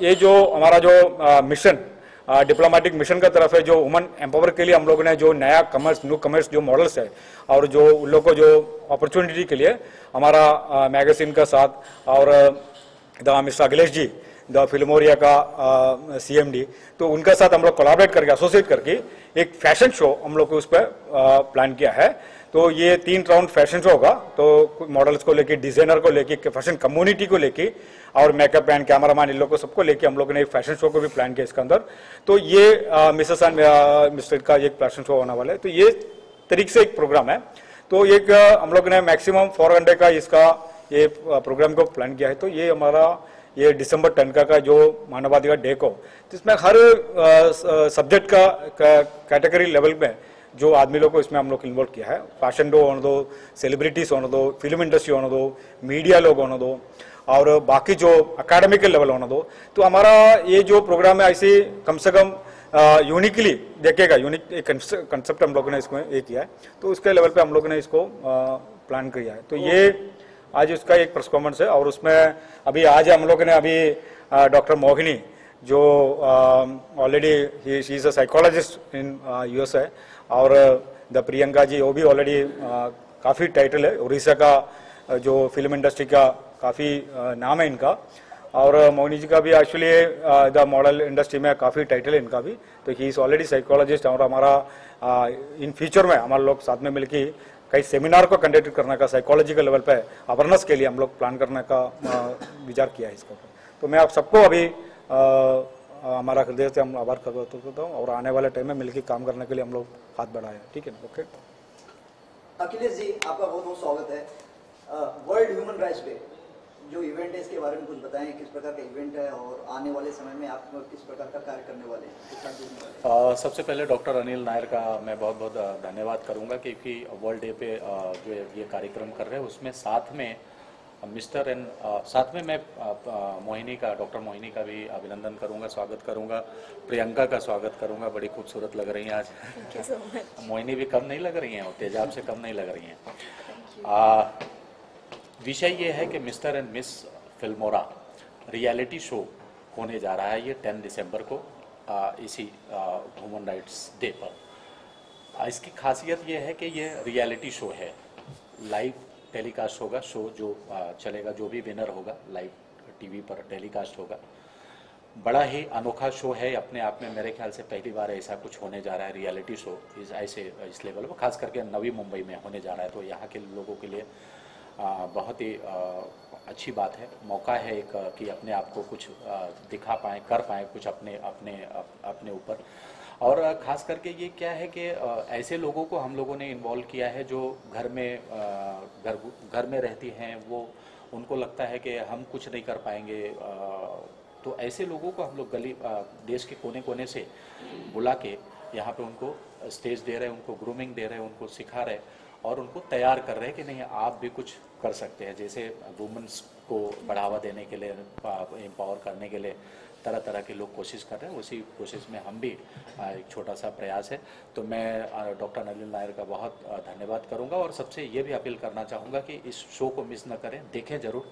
ये जो हमारा जो मिशन डिप्लोमेटिक मिशन का तरफ़ है, जो वुमन एम्पावर के लिए हम लोगों ने जो नया कमर्स न्यू कमर्स जो मॉडल्स है, और जो उन लोग को जो अपॉर्चुनिटी के लिए हमारा मैगजीन का साथ, और मिस्टर अखिलेश जी द फिल्मोरिया का सीएमडी तो उनके साथ हम लोग कोलाबरेट करके एसोसिएट करके एक फ़ैशन शो हम लोग को उस पर प्लान किया है। तो ये तीन राउंड फ़ैशन शो होगा। तो मॉडल्स को लेके डिज़ाइनर को लेके फ़ैशन कम्युनिटी को लेके और मेकअप एंड कैमरा मैन इन लोग को सबको लेके हम लोगों ने एक फ़ैशन शो को भी प्लान किया इसके अंदर। तो ये मिसेस एंड मिस्टर का एक फ़ैशन शो होने वाला है। तो ये तरीके से एक प्रोग्राम है। तो एक हम लोग ने मैक्सिमम फोर का इसका, ये प्रोग्राम को प्लान किया है। तो ये हमारा ये दिसंबर टेन का, जो मानवाधिकार डे को जिसमें हर सब्जेक्ट का कैटेगरी लेवल में जो आदमी लोग को इसमें हम लोग इन्वॉल्व किया है। फ़ैशन डो होने दो सेलिब्रिटीज होने दो फ़िल्म इंडस्ट्री होने दो मीडिया लोग होने दो और बाकी जो अकेडमिकल लेवल होने दो तो हमारा ये जो प्रोग्राम है ऐसे कम से कम यूनिकली देखेगा यूनिक एक कंसेप्ट हम लोगों ने इसको ये किया है। तो उसके लेवल पे हम लोगों ने इसको प्लान किया है। तो ये आज उसका एक परफॉर्मेंस है और उसमें अभी आज हम लोग ने अभी डॉक्टर मोहिनी जो already he is a psychologist in US है और द प्रियंका जी, वो भी ऑलरेडी काफ़ी टाइटल है। उड़ीसा का जो फ़िल्म इंडस्ट्री का काफ़ी नाम है इनका। और मोहिनी जी का भी एक्चुअली द मॉडल इंडस्ट्री में काफ़ी टाइटल है इनका भी। तो ही इज़ ऑलरेडी साइकोलॉजिस्ट और हमारा इन फ्यूचर में हमारे लोग साथ में मिलकर कई सेमिनार को कंडक्ट करने का साइकोलॉजिकल लेवल पे अवेयरनेस के लिए हम लोग प्लान करने का विचार किया है इसको तो मैं आप सबको अभी हमारा हृदय से हम आभार कर करता हूँ और आने वाले टाइम में मिलकर काम करने के लिए हम लोग हाथ बढ़ाए। ठीक है ओके अखिलेश जी, आपका बहुत बहुत स्वागत है। वर्ल्ड ह्यूमन राइट्स डे जो इवेंट है इसके बारे में कुछ बताएँ किस प्रकार का इवेंट है और आने वाले समय में आप किस प्रकार का कार्य करने वाले हैं? सबसे पहले डॉक्टर अनिल नायर का मैं बहुत बहुत धन्यवाद करूँगा क्योंकि वर्ल्ड डे पे जो ये कार्यक्रम कर रहे हैं उसमें साथ में मिस्टर एंड साथ में मैं मोहिनी का डॉक्टर मोहिनी का भी अभिनंदन करूँगा स्वागत करूँगा प्रियंका का स्वागत करूँगा बड़ी खूबसूरत लग रही हैं आज। मोहिनी भी कम नहीं लग रही हैं और तेजाब से कम नहीं लग रही हैं। विषय ये है कि mister and miss Filmora reality show होने जा रहा है ये 10 दिसंबर को आ, इसी ह्यूमन राइट्स डे पर। इसकी खासियत ये है कि ये रियलिटी शो है। लाइव टेलीकास्ट होगा शो जो आ, चलेगा जो भी विनर होगा लाइव टीवी पर टेलीकास्ट होगा। बड़ा ही अनोखा शो है अपने आप में मेरे ख्याल से पहली बार ऐसा कुछ होने जा रहा है रियलिटी शो इस ऐसे इस लेवल पर। खास करके नवी मुंबई में होने जा रहा है तो यहाँ के लोगों के लिए बहुत ही अच्छी बात है। मौका है एक कि अपने आप को कुछ दिखा पाएँ, कर पाएँ कुछ अपने अपने अपने ऊपर। और ख़ास करके ये क्या है कि ऐसे लोगों को हम लोगों ने इन्वॉल्व किया है जो घर में घर घर में रहती हैं, वो, उनको लगता है कि हम कुछ नहीं कर पाएँगे तो ऐसे लोगों को हम लोग गली देश के कोने कोने से बुला के यहाँ पे उनको स्टेज दे रहे हैं, उनको ग्रूमिंग दे रहे हैं, उनको सिखा रहे और उनको तैयार कर रहे हैं कि नहीं, आप भी कुछ कर सकते हैं। जैसे वुमेंस को बढ़ावा देने के लिए एम्पावर करने के लिए तरह तरह के लोग कोशिश कर रहे हैं। उसी कोशिश में हम भी एक छोटा सा प्रयास है। तो मैं डॉक्टर नलिन नायर का बहुत धन्यवाद करूँगा और सबसे ये भी अपील करना चाहूँगा कि इस शो को मिस न करें। देखें ज़रूर।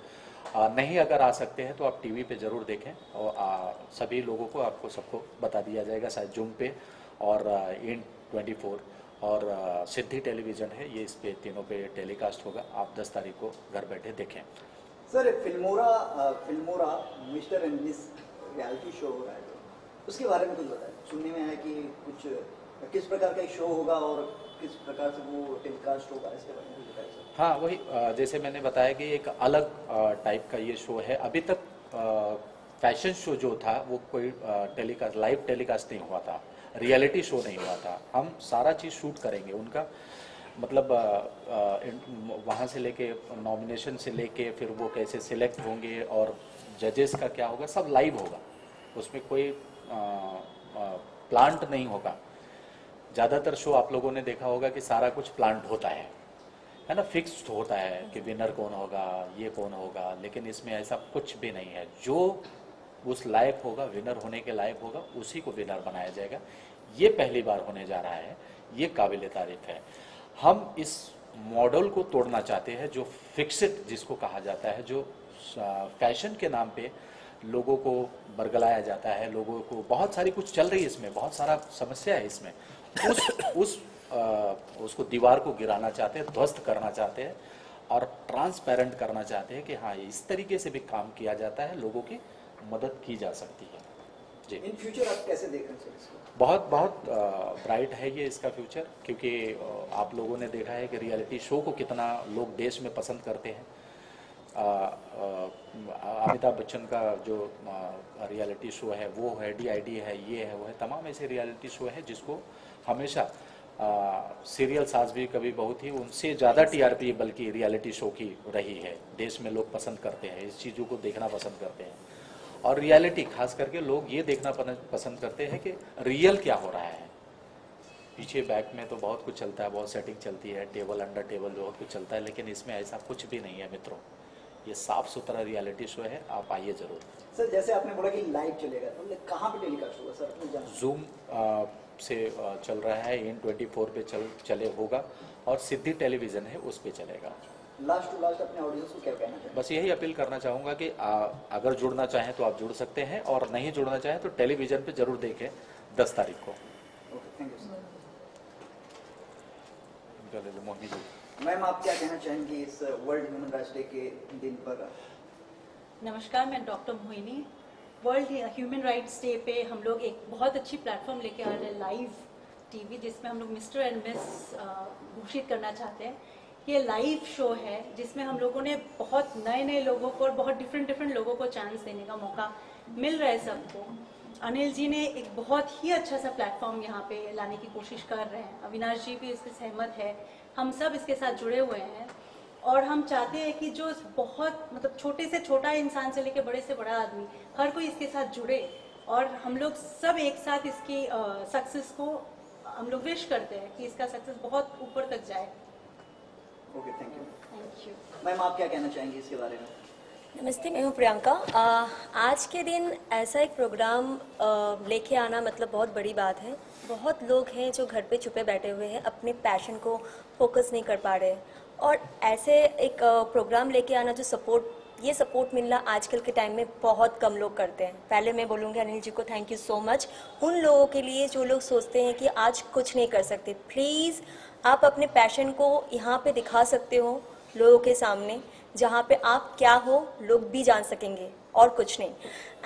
नहीं अगर आ सकते हैं तो आप टीवी पे ज़रूर देखें और सभी लोगों को आपको सबको बता दिया जाएगा शायद जूम पे और इन ट्वेंटी और सिद्धि टेलीविज़न है ये इस पे तीनों पे टेलीकास्ट होगा आप 10 तारीख को घर बैठे देखें। Sir Filmora Filmora mister and miss reality show हो रहा है उसके बारे में कुछ बताएँ। सुनने में है कि कुछ किस प्रकार का शो होगा और किस प्रकार से वो टेलीकास्ट होगा इसके बारे में बताएँ हाँ वही जैसे मैंने बताया कि एक अलग टाइप का ये शो है। अभी तक फ़ैशन शो जो था वो कोई टेलीकास्ट लाइव टेलीकास्ट नहीं हुआ था। रियलिटी शो नहीं हुआ था। हम सारा चीज़ शूट करेंगे। उनका मतलब वहाँ से लेके नॉमिनेशन से लेके, फिर वो कैसे सिलेक्ट होंगे और जजेस का क्या होगा, सब लाइव होगा। उसमें कोई प्लांट नहीं होगा। ज़्यादातर शो आप लोगों ने देखा होगा कि सारा कुछ प्लांट होता है। है ना? फिक्स्ड होता है कि विनर कौन होगा, ये कौन होगा, लेकिन इसमें ऐसा कुछ भी नहीं है। जो उस लायक होगा विनर होने के लायक होगा उसी को विनर बनाया जाएगा। ये पहली बार होने जा रहा है ये काबिल तारीफ़ है। हम इस मॉडल को तोड़ना चाहते हैं जो फिक्सड जिसको कहा जाता है जो फ़ैशन के नाम पे लोगों को बरगलाया जाता है लोगों को बहुत सारी कुछ चल रही है इसमें बहुत सारा समस्या है इसमें। उस उस आ, उसको दीवार को गिराना चाहते हैं ध्वस्त करना चाहते हैं और ट्रांसपेरेंट करना चाहते हैं कि हाँ इस तरीके से भी काम किया जाता है लोगों की मदद की जा सकती है। जी। इन फ्यूचर आप कैसे देख रहे हैं सर इसको? बहुत बहुत ब्राइट है ये इसका फ्यूचर क्योंकि आप लोगों ने देखा है कि रियलिटी शो को कितना लोग देश में पसंद करते हैं। अमिताभ बच्चन का जो रियलिटी शो है वो है डीआईडी है ये है वो है तमाम ऐसे रियलिटी शो है जिसको हमेशा सीरियल साज भी कभी बहुत ही उनसे ज़्यादा टीआरपी बल्कि रियलिटी शो की रही है। देश में लोग पसंद करते हैं इस चीज़ों को देखना पसंद करते हैं। और रियलिटी खास करके लोग ये देखना पसंद करते हैं कि रियल क्या हो रहा है। पीछे बैक में तो बहुत कुछ चलता है बहुत सेटिंग चलती है टेबल अंडर टेबल बहुत कुछ चलता है लेकिन इसमें ऐसा कुछ भी नहीं है मित्रों। ये साफ़ सुथरा रियलिटी शो है आप आइए ज़रूर। सर जैसे आपने बोला कि लाइव चलेगा तो कहाँ पे टेलीकास्ट होगा सर? जूम से चल रहा है इन ट्वेंटी फोर पे चल चले होगा और सिद्धि टेलीविज़न है उस पर चलेगा। लास्ट टू लास्ट अपने ऑडियंस को क्या कहना चाहेंगे? बस यही अपील करना चाहूँगा कि आ, अगर जुड़ना चाहें तो आप जुड़ सकते हैं और नहीं जुड़ना चाहें तो टेलीविज़न पे ज़रूर देखें दस तारीख को। Okay thank you sir Mohini ji. Ma'am आप क्या कहना चाहेंगे इस वर्ल्ड ह्यूमन राइट्स डे के दिन पर? नमस्कार मैं doctor Mohini. World human rights day पे हम लोग एक बहुत अच्छी प्लेटफॉर्म लेके आ रहे हैं लाइव टीवी जिसमें हम लोग मिस्टर एंड मिस घोषित करना चाहते हैं। ये लाइव शो है, जिसमें हम लोगों ने बहुत नए नए लोगों को और बहुत डिफरेंट डिफरेंट लोगों को चांस देने का मौका मिल रहा है सबको। अनिल जी ने एक बहुत ही अच्छा सा प्लेटफॉर्म यहाँ पे लाने की कोशिश कर रहे हैं। अविनाश जी भी इससे सहमत है। हम सब इसके साथ जुड़े हुए हैं। और हम चाहते हैं कि जो बहुत मतलब छोटे से छोटा इंसान से लेकर बड़े से बड़ा आदमी, हर कोई इसके साथ जुड़े और हम लोग सब एक साथ इसकी सक्सेस को हम लोग विश करते हैं कि इसका सक्सेस बहुत ऊपर तक जाए। Okay thank you thank you ma'am आप क्या कहना चाहेंगे इसके बारे में? नमस्ते मैं हूँ प्रियंका। आज के दिन ऐसा एक प्रोग्राम लेके आना मतलब बहुत बड़ी बात है। बहुत लोग हैं जो घर पे छुपे बैठे हुए हैं अपने पैशन को फोकस नहीं कर पा रहे और ऐसे एक प्रोग्राम लेके आना जो सपोर्ट ये सपोर्ट मिलना आजकल के टाइम में बहुत कम लोग करते हैं। पहले मैं बोलूँगी अनिल जी को थैंक यू सो मच उन लोगों के लिए जो लोग सोचते हैं कि आज कुछ नहीं कर सकते प्लीज़ आप अपने पैशन को यहाँ पे दिखा सकते हो लोगों के सामने जहाँ पे आप क्या हो लोग भी जान सकेंगे और कुछ नहीं।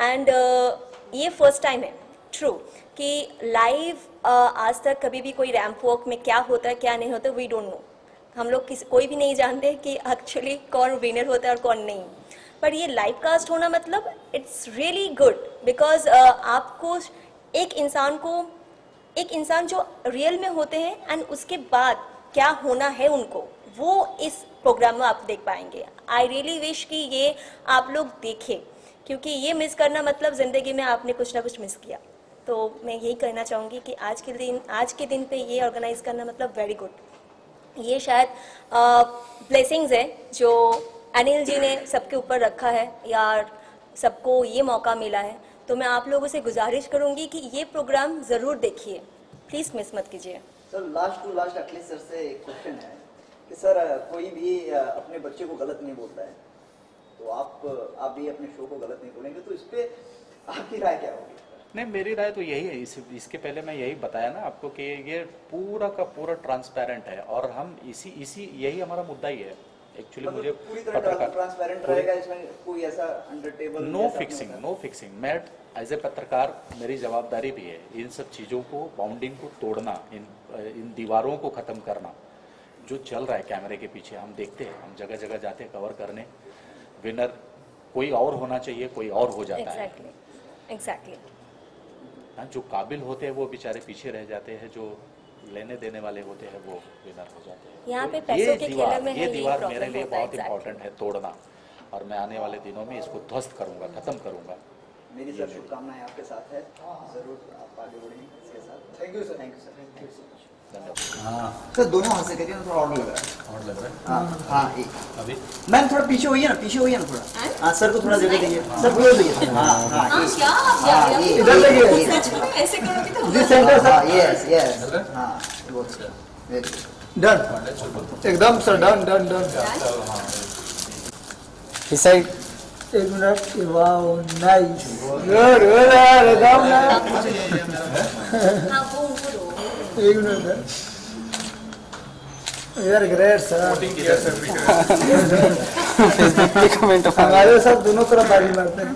एंड uh, ये फ़र्स्ट टाइम है ट्रू कि लाइव uh, आज तक कभी भी कोई रैम्प वॉक में क्या होता है क्या नहीं होता वी डोंट नो हम लोग किसी कोई भी नहीं जानते कि एक्चुअली कौन विनर होता है और कौन नहीं। पर ये लाइव कास्ट होना मतलब इट्स रियली गुड बिकॉज़ आपको एक इंसान को एक इंसान जो रियल में होते हैं एंड उसके बाद क्या होना है उनको, वो इस प्रोग्राम में आप देख पाएँगे। आई रियली विश कि ये आप लोग देखें, क्योंकि ये मिस करना मतलब ज़िंदगी में आपने कुछ ना कुछ मिस किया। तो मैं यही कहना चाहूँगी कि आज के दिन, आज के दिन पे ये ऑर्गेनाइज करना मतलब वेरी गुड ये शायद ब्लेसिंग्स है जो अनिल जी ने सबके ऊपर रखा है, या सबको ये मौका मिला है। तो मैं आप लोगों से गुजारिश करूँगी कि ये प्रोग्राम ज़रूर देखिए। प्लीज़ मिस मत कीजिए। Sir last to last Akhilesh sir से एक क्वेश्चन है कि सर कोई भी अपने बच्चे को गलत नहीं बोलता है। तो आप आप भी अपने शो को गलत नहीं बोलेंगे तो इस पे आपकी राय क्या होगी? नहीं मेरी राय तो यही है। इस, इसके पहले मैं यही बताया ना आपको कि ये पूरा का पूरा ट्रांसपेरेंट है और हम इसी इसी यही हमारा मुद्दा ही है। एक्चुअली मुझे मतलब पूरी तरह ट्रांसपेरेंट रहेगा इसमें कोई ऐसा under table no fixing no fixing मैं एज ए पत्रकार मेरी जवाबदारी भी है इन सब चीज़ों को बाउंडिंग को तोड़ना इन इन दीवारों को ख़त्म करना जो चल रहा है कैमरे के पीछे। हम देखते हैं हम जगह जगह जाते हैं कवर करने। विनर कोई और होना चाहिए कोई और हो जाता exactly. है। एग्जैक्टली एग्जैक्टली हाँ, जो काबिल होते हैं वो बेचारे पीछे रह जाते हैं जो लेने देने वाले होते हैं वो विनर हो जाते हैं। यहाँ पे तो पैसों ये के खेल में ये दीवार मेरे लिए बहुत इम्पोर्टेंट है तोड़ना। और मैं आने वाले दिनों में इसको ध्वस्त करूँगा खत्म करूँगा। मेरी सर शुभकामनाएँ आपके साथ है। ज़रूर आप आगे बढ़ेंगे इसके साथ। Thank you sir thank you sir thank you so much sir दोनों हाथ से करिए ना थोड़ा और लग रहा है। और लग रहा हाँ? हाँ एक। अभी? मैम थोड़ा पीछे होइए ना पीछे होइए ना थोड़ा। हाँ? सर को थोड़ा जगह दीजिए। सर क्लोज होइए हाँ हाँ हाँ क्या आप हाँ, जा इधर ये- ऐसे करोगे तो this centre sir yes yes हाँ? बहुत गुड डन एकदम सर डन डन डन इस साइड एक minute wow nice good good ना हाँ वो उनको एक मिनट यार ग्रेट सर हमारे साथ दोनों तरफ़ बाजी मारते हैं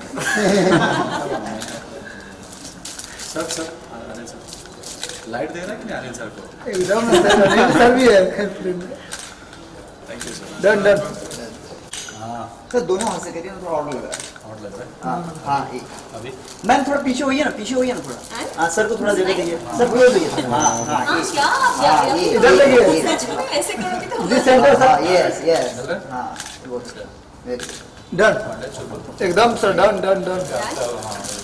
सर सर लाइट दे रहा है कि नहीं अनिल सर को एकदम सर भी है डन डन सर दोनों हाथ से करिए ना थोड़ा ऑर्डर लग रहा है ऑर्डर लग रहा है हाँ हाँ एक अभी मैम थोड़ा पीछे होइए ना पीछे होइए ना थोड़ा हाँ सर को थोड़ा जगह दीजिए सर पूरा दीजिए हाँ हाँ हाँ क्या हाँ आप इधर में ऐसे करोगे तो दिस सेंटर हाँ सर यस यस हाँ वेरी डन एकदम सर डन डन डन